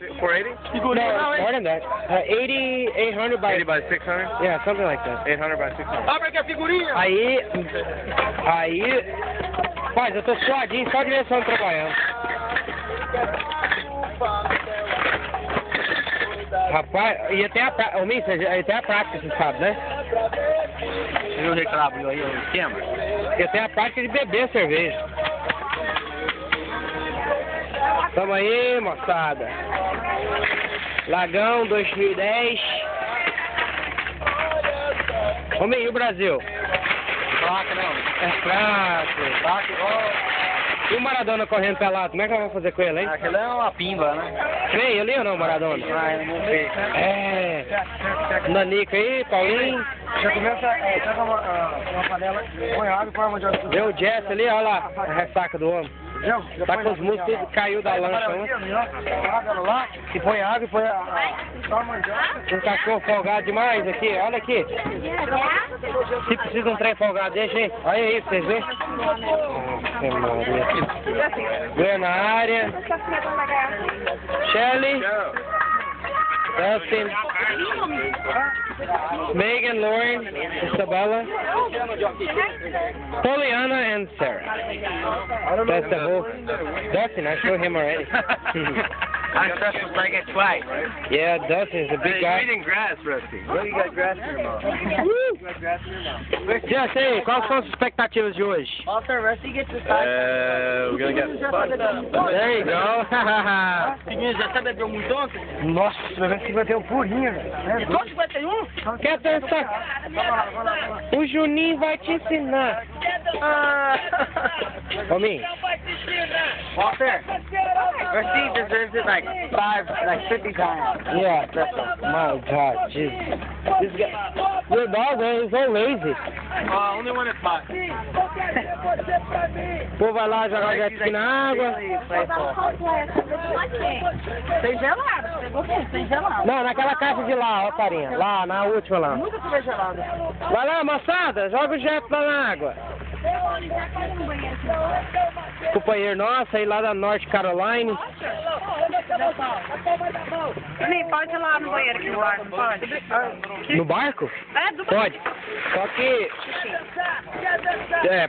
480? No, more than that. Uh, 80, 800 by 80 by 600? yeah, something like that. 800 by 600. Abre aqui a figurinha. Aí, aí, rapaz, eu tô suadinho só direção trabalhando. Rapaz, e até a prática, ô e até a prática, você sabe, né? Você viu o reclamo aí, o esquema? E até a prática de beber cerveja. Tamo aí, moçada. Lagão 2010. Homem, e o Brasil? Placa, não. É fraco. Placa igual. E o Maradona correndo pelado, como é que eu vou fazer com ele, hein? Aquilo é uma pimba, né? Creio ali ou não, Maradona? Ah, eu não sei. É. Nanica aí, Paulinho. Já começa, é, pega uma, ah, uma panela, põe água e põe uma de Vê o Jess ali, olha lá, a ressaca do homem. Já Tá com os músculos caiu da lancha ontem. lá, e põe água e põe a. Um cachorro folgado demais aqui, olha aqui. Se precisa um trem folgado, deixa aí. Olha aí, vocês verem. Nossa, Maria. Ganha na área. Shelly. Dustin. Megan, Lauren, Isabella. Poliana and Sarah. That's the whole. Dustin, I showed him already. I trust was like it twice. yeah, Dustin is a big guy. eating grass, Rusty. What you got grass in your mouth? Jess, aí, quais são as expectativas de hoje? Also, Rusty gets the Uh, we're gonna get fucked up. There you go. Menino, já sabe beber muito ontem? Nossa, vai ver se vai ter um purinho, né? Qual 51? Quer dançar? O Juninho vai te ensinar. Ah. Min, Walter, Rusty deserves it like five, like 50 times. yeah, my God, Jesus. This guy, your dog man, is so lazy. Uh, only one is hot. Pô, vai lá jogar jet ski na água. Tem gelado, pegou? Tem gelado. Não, naquela caixa de lá, ó, carinha. Lá, na última lá. Nunca tomei gelado. Vai lá, moçada, joga o jet lá na água. Companheiro nosso aí lá da North Carolina. Nem pode ir lá no banheiro aqui no ar, não pode? No barco? É, do Pode. Só que. É,